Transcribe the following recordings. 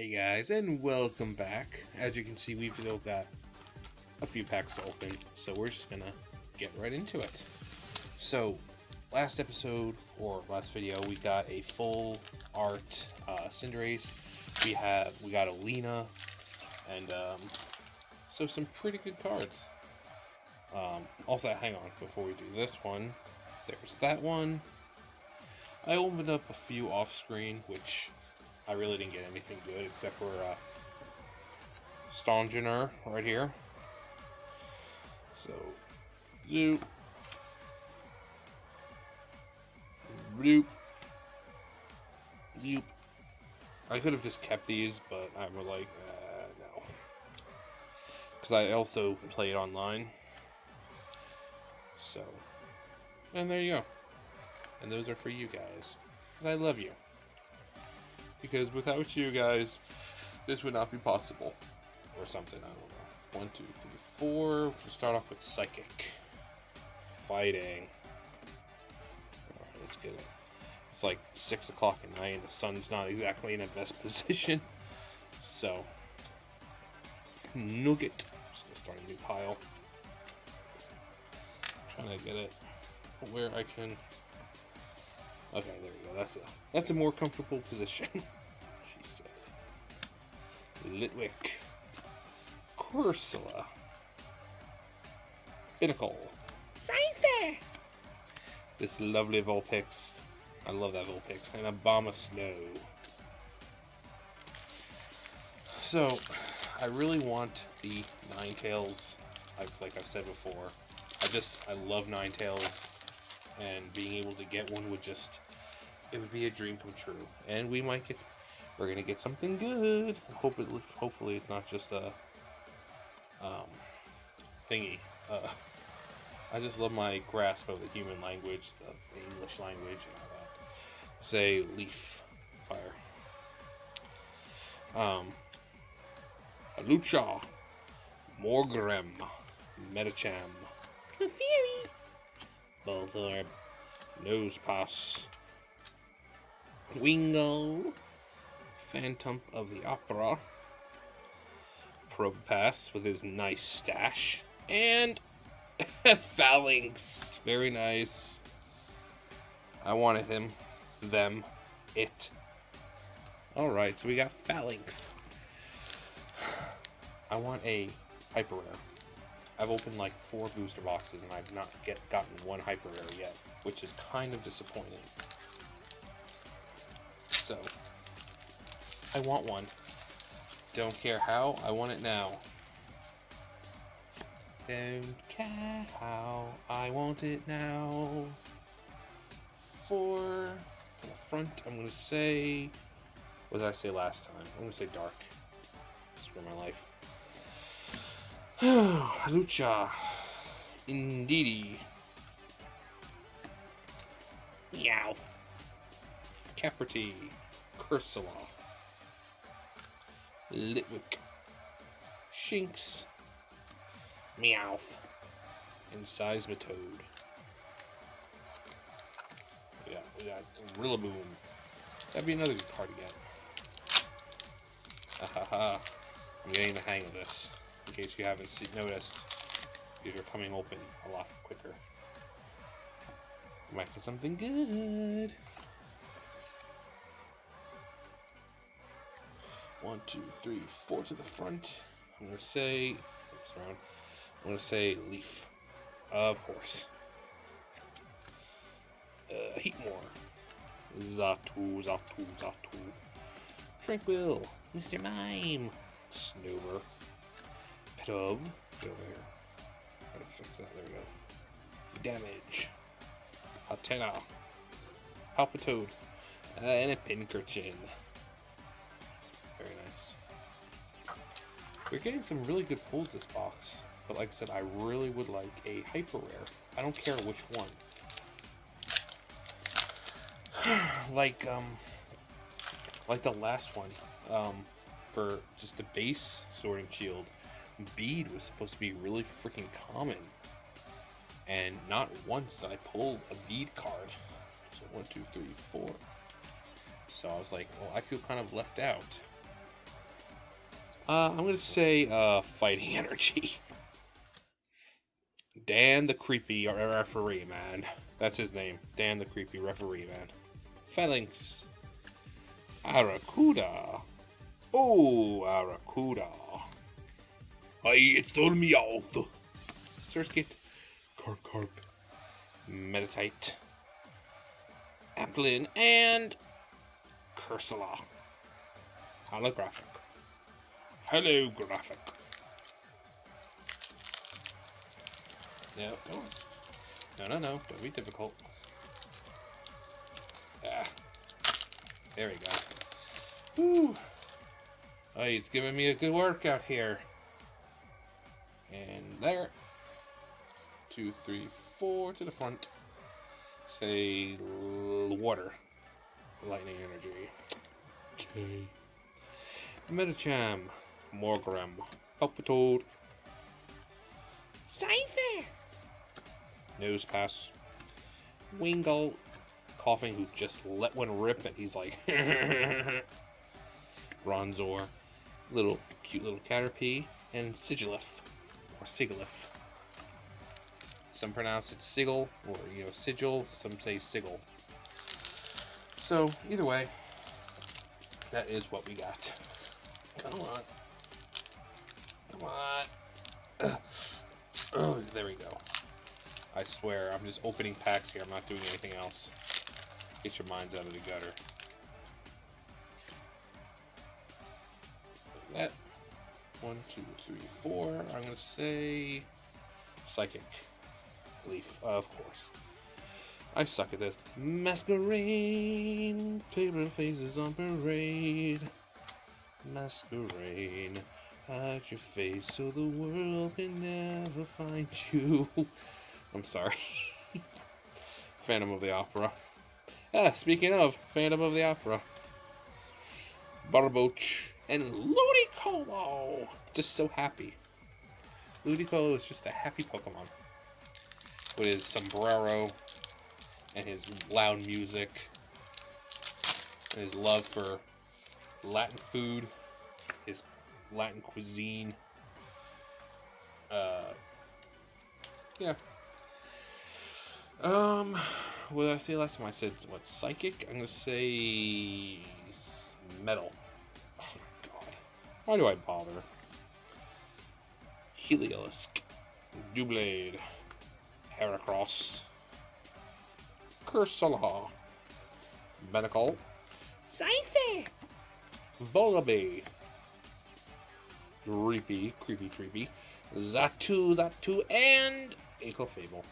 Hey guys, and welcome back. As you can see, we've still got a few packs to open, so we're just gonna get right into it. So, last episode, or last video, we got a full art uh, Cinderace. We have, we got Oleana, and um, so some pretty good cards. Um, also, hang on, before we do this one, there's that one. I opened up a few off screen, which I really didn't get anything good except for uh, Stonjourner right here. So, zoop, bloop, zoop. I could have just kept these, but I'm like, uh, no. Because I also play it online. So, and there you go. And those are for you guys. Because I love you because without you guys, this would not be possible. Or something, I don't know. One, two, three, four. We'll start off with Psychic. Fighting. Alright, let's get it. It's like 6 o'clock at night and the sun's not exactly in the best position. So. Nugget. Just gonna start a new pile. Trying to get it where I can Okay, there we go. That's a that's a more comfortable position. she said. Litwick. Corsola. Binacle. Scyther! This lovely Vulpix. I love that Vulpix. And Abomasnow So, I really want the Ninetales. I've, like I've said before. I just, I love Ninetales and being able to get one would just it would be a dream come true. And we might get we're gonna get something good. Hope it hopefully it's not just a um, thingy. Uh, I just love my grasp of the human language the English language and all that. Say leaf fire. Um Lucha Morgrem Medicham. Clefairy Voltorb, Nosepass, Wingull, Phantom of the Opera, Probopass with his nice stash, and Falinks. Very nice. I wanted him, them, it. Alright, so we got Falinks. I want a Hyper Rare. I've opened like four booster boxes and I've not get gotten one hyper rare yet, which is kind of disappointing. So, I want one. Don't care how, I want it now. Don't care how, I want it now. For the front, I'm gonna say, what did I say last time? I'm gonna say dark. Screw my life. Lucha. Indeedee. Meowth. Caterpie. Cursola. Litwick. Shinx. Meowth. And Seismitoad. Yeah, we got Rillaboom. That'd be another good card again. Ha ha ha. I'm getting the hang of this in case you haven't noticed. These are coming open a lot quicker. Might get something good. One, two, three, four to the front. I'm gonna say, around. I'm gonna say leaf, of course. Uh, Heatmor, Xatu, Xatu, Xatu, Tranquill, Mr. Mime, Snover. Pidove. Get over here. Gotta fix that. There we go. Damage. Hatenna. Palpitoad. Uh, and a Pincurchin. Very nice. We're getting some really good pulls this box. But like I said, I really would like a Hyper Rare. I don't care which one. like, um... Like the last one. Um, for just the base Sword and Shield Bede was supposed to be really freaking common. And not once did I pull a Bede card. So one, two, three, four. So I was like, well, I feel kind of left out. Uh, I'm gonna say uh, fighting energy. Dan the creepy referee man. That's his name. Dan the creepy referee man. Falinks. Arrokuda. Oh, Arrokuda. Hey, it's all me out. Circuit. Carp Carp. Meditite. Applin and Cursola. Holographic. Hello, graphic. No, come on. No, no, no. Don't be difficult. Ah. There we go. Woo. Oh, he's giving me a good workout here. And there. Two, three, four to the front. Say water. Lightning energy. Okay. Medicham. Morgrem. Palpitoad. Scyther! Nosepass. Wingull. Koffing, who just let one rip and he's like. Bronzor. Little cute little Caterpie. And Sigilyph. Or. Some pronounce it Sigil, or, you know, Sigil. Some say Sigil. So, either way, that is what we got. Come on. Come on. Oh, there we go. I swear, I'm just opening packs here. I'm not doing anything else. Get your minds out of the gutter. One, two, three, four. I'm going to say Psychic. Leaf, of course. I suck at this. Masquerade, paper faces on parade. Masquerade, hide your face so the world can never find you. I'm sorry. Phantom of the Opera. Ah, speaking of Phantom of the Opera. Barboach and Ludicolo. Just so happy. Ludicolo is just a happy Pokemon. With his sombrero and his loud music and his love for Latin food, his Latin cuisine. Uh, yeah. Um, what did I say last time? I said what psychic? I'm gonna say metal. My god, why do I bother? Heliolisk, Doublade, Heracross, Cursola, Binacle, Scyther, Volibee, Dreepy, Creepy Creepy, Xatu, Xatu, and Clefable.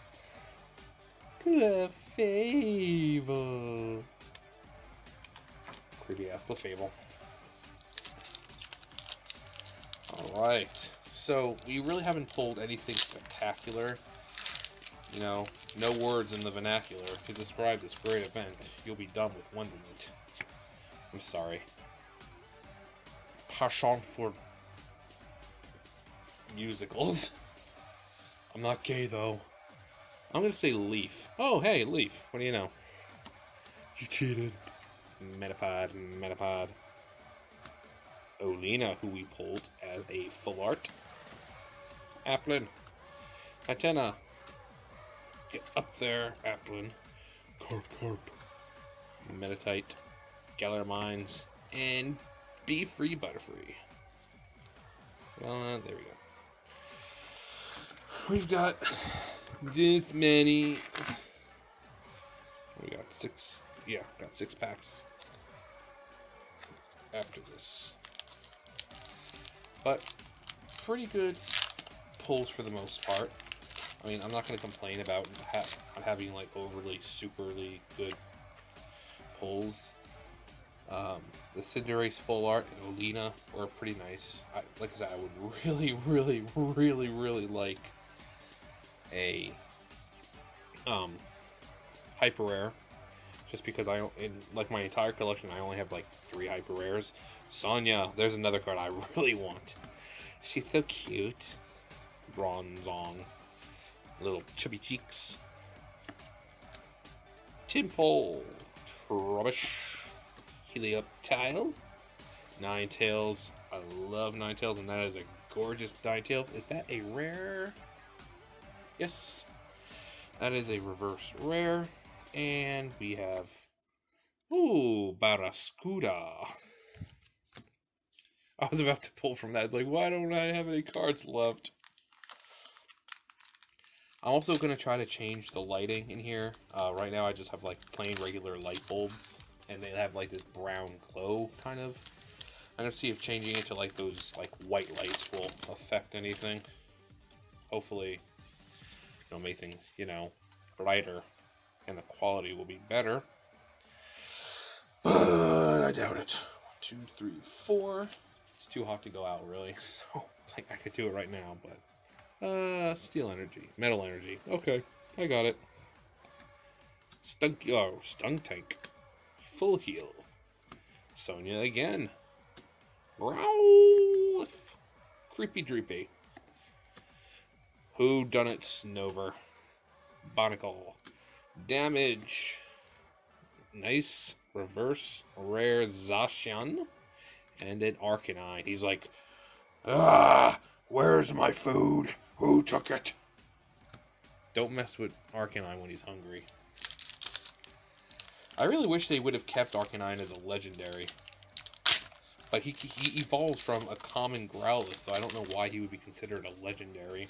Clefable. Creepy ass Clefable. Alright, so we really haven't pulled anything spectacular. You know, no words in the vernacular to describe this great event. You'll be done with wonderment. I'm sorry. Passion for musicals. I'm not gay though. I'm gonna say Leaf. Oh, hey, Leaf. What do you know? You cheated. Metapod, Metapod. Oleana, who we pulled as a full art. Applin. Hatenna. Get up there, Applin. Carp, carp. Meditite. Galar Mines. And Be Free Butterfree. Well, uh, there we go. We've got this many. We got six. Yeah, got six packs after this. But pretty good pulls for the most part. I mean, I'm not going to complain about ha not having like overly, superly good pulls. Um, the Cinderace full art and Oleana were pretty nice. I, like I said, I would really, really, really, really like a um, hyper rare, just because I in like my entire collection I only have like three hyper rares. Sonia, there's another card I really want. She's so cute. Bronzong, little chubby cheeks. Tympole, Trubbish, Helioptile, Ninetales. I love Ninetales, and that is a gorgeous Ninetales. Is that a rare? Yes. That is a reverse rare. And we have. Ooh, Barraskewda. I was about to pull from that. It's like, why don't I have any cards left? I'm also going to try to change the lighting in here. Uh, right now I just have like plain regular light bulbs. And they have like this brown glow, kind of. I'm going to see if changing it to like those like white lights will affect anything. Hopefully, it'll make things, you know, brighter. And the quality will be better. But I doubt it. One, two, three, four. It's too hot to go out, really. So it's like I could do it right now, but uh, steel energy, metal energy. Okay, I got it. Stunk. Oh, stunk tank. Full heal. Sonia again. Growth. Creepy dreepy. Who done it, Snover? Binacle. Damage. Nice. Reverse. Rare Zacian and an Arcanine. He's like, Ah, where's my food? Who took it? Don't mess with Arcanine when he's hungry. I really wish they would have kept Arcanine as a legendary. But he, he evolves from a common Growlithe, so I don't know why he would be considered a legendary.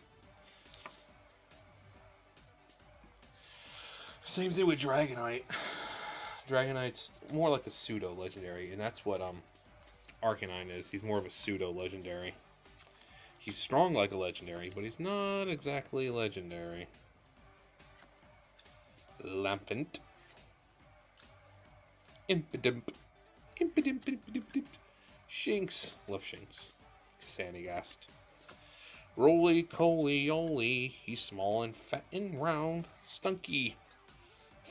Same thing with Dragonite. Dragonite's more like a pseudo legendary, and that's what um Arcanine is. He's more of a pseudo legendary. He's strong like a legendary, but he's not exactly legendary. Lampent. Impidimp. Impidimp. Impidimp. Shinx. Love Shinx. Sandygast. Roly Coly Oly. He's small and fat and round. Stunky.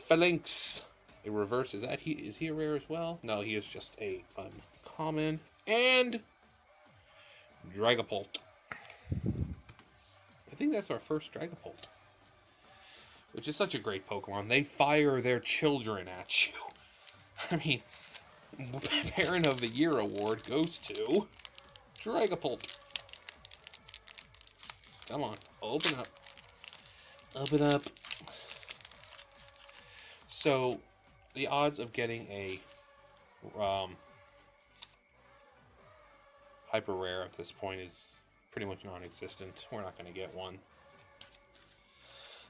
Falinks. A reverse. Is that he? Is he a rare as well? No, he is just a uncommon. And Dragapult. I think that's our first Dragapult. Which is such a great Pokemon. They fire their children at you. I mean, Parent of the Year award goes to Dragapult. Come on, open up. Open up. So, the odds of getting a um, hyper rare at this point is pretty much non-existent. We're not going to get one.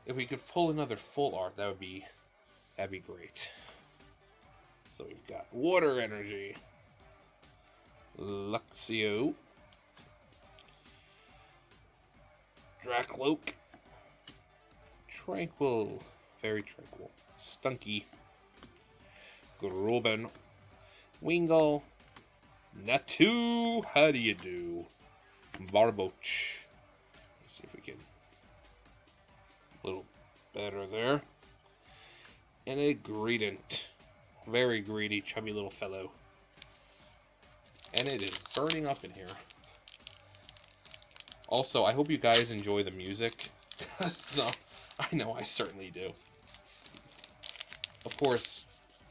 If we could pull another full art, that would be that'd be great. So we've got water energy, Luxio, Drakloak, Tranquil, very tranquil, Stunky, Groban, Wingull, Natu, how do you do? Barboach. Let's see if we can. A little better there. And a Greedent. Very greedy, chubby little fellow. And it is burning up in here. Also, I hope you guys enjoy the music. so, I know I certainly do. Of course,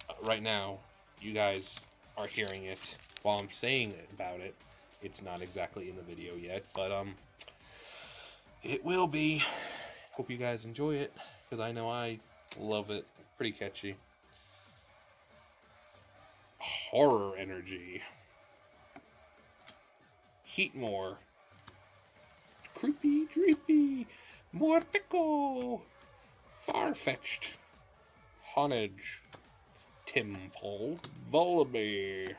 uh, right now, you guys are hearing it while I'm saying about it. It's not exactly in the video yet, but um, it will be. Hope you guys enjoy it, because I know I love it. Pretty catchy. Horror energy. Heatmor. Creepy, dreepy. Morpeko. Farfetch'd. Honedge. Tympole. Vullaby.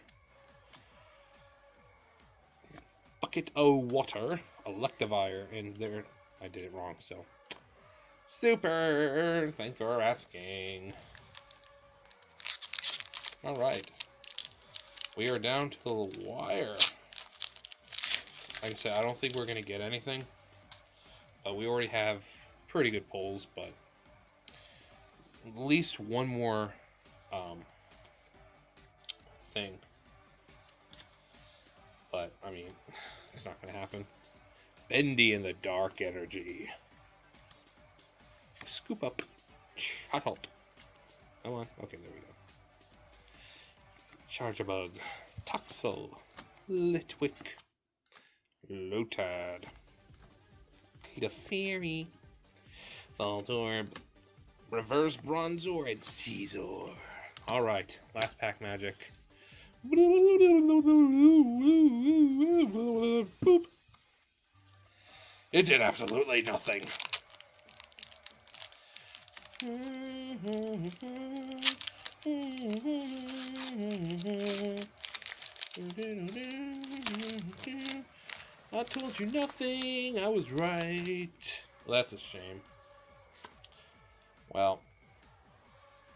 Bucket o' Water, Electivire, and there, I did it wrong, so. Super! Thanks for asking. Alright. We are down to the wire. Like I said, I don't think we're going to get anything. But we already have pretty good pulls, but at least one more um, thing but, I mean, it's not going to happen. Bendy in the dark energy. Scoop up. Shotult. Come on. Okay, there we go. Charjabug. Toxel. Litwick, Lotad, The Fairy, Voltorb, Reverse Bronzor, and Caesar. Alright, last pack magic. Boop. It did absolutely nothing. I told you nothing, I was right. Well, that's a shame. Well,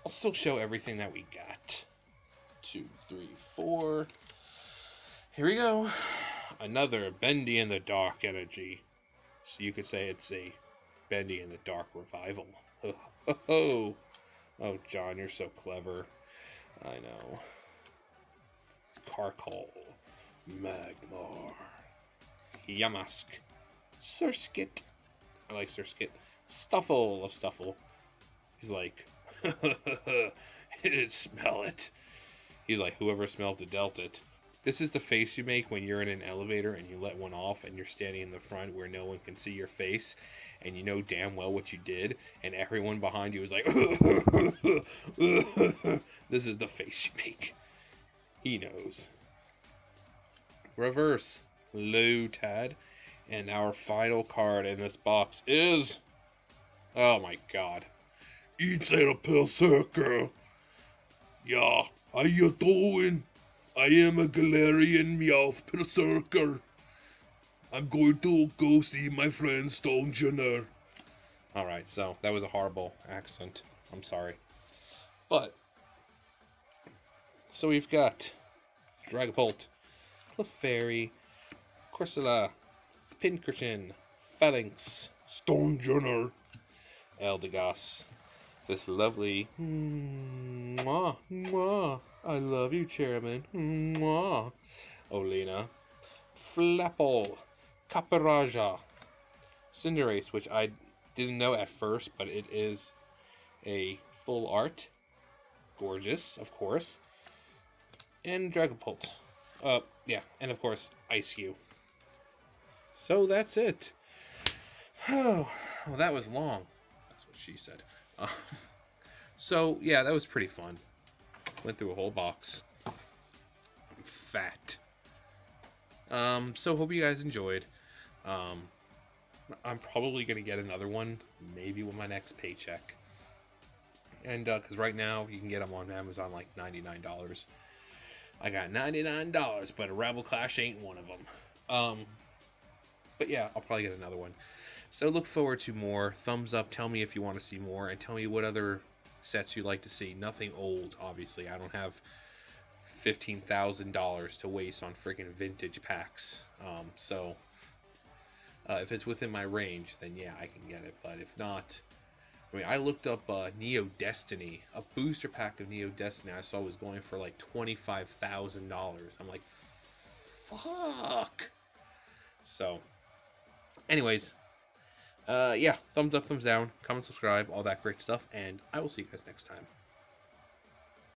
I'll still show everything that we got. Two, three, four. Here we go. Another Bendy in the Dark energy. So you could say it's a Bendy in the Dark revival. Oh, oh, oh John, you're so clever. I know. Carkol, Magmar, Yamask, Surskit. I like Surskit. Stuffle of Stuffle. He's like, he didn't smell it. He's like, whoever smelled it dealt it. This is the face you make when you're in an elevator and you let one off and you're standing in the front where no one can see your face and you know damn well what you did and everyone behind you is like this is the face you make. He knows. Reverse Lotad. And our final card in this box is Oh my god. It's a berserker. Yeah, how you doing? I am a Galarian Meowth Berserker. I'm going to go see my friend Stonjourner. Alright, so that was a horrible accent. I'm sorry. But, so we've got Dragapult, Clefairy, Corsola, Pincurchin, Falinks, Stone Jenner. Eldegoss, this lovely mwah, mwah, I love you, Chairman, mwah, Oleana, Flapple, Copperajah, Cinderace, which I didn't know at first, but it is a full art. Gorgeous, of course. And Dragapult. Uh, yeah, and of course, Eiscue. So that's it. Oh, well, that was long. That's what she said. Uh, so, yeah, that was pretty fun. Went through a whole box. I'm fat. Um, so hope you guys enjoyed. Um, I'm probably to get another one, maybe with my next paycheck. And, uh, because right now, you can get them on Amazon like $99. I got $99, but a Rebel Clash ain't one of them. Um, but yeah, I'll probably get another one. So look forward to more. Thumbs up. Tell me if you want to see more, and tell me what other sets you'd like to see. Nothing old, obviously. I don't have fifteen thousand dollars to waste on freaking vintage packs. Um, so uh, if it's within my range, then yeah, I can get it. But if not, I mean, I looked up uh, Neo Destiny, a booster pack of Neo Destiny. I saw was going for like twenty five thousand dollars. I'm like, fuck. So, anyways, uh, yeah, thumbs up, thumbs down, comment, subscribe, all that great stuff, and I will see you guys next time.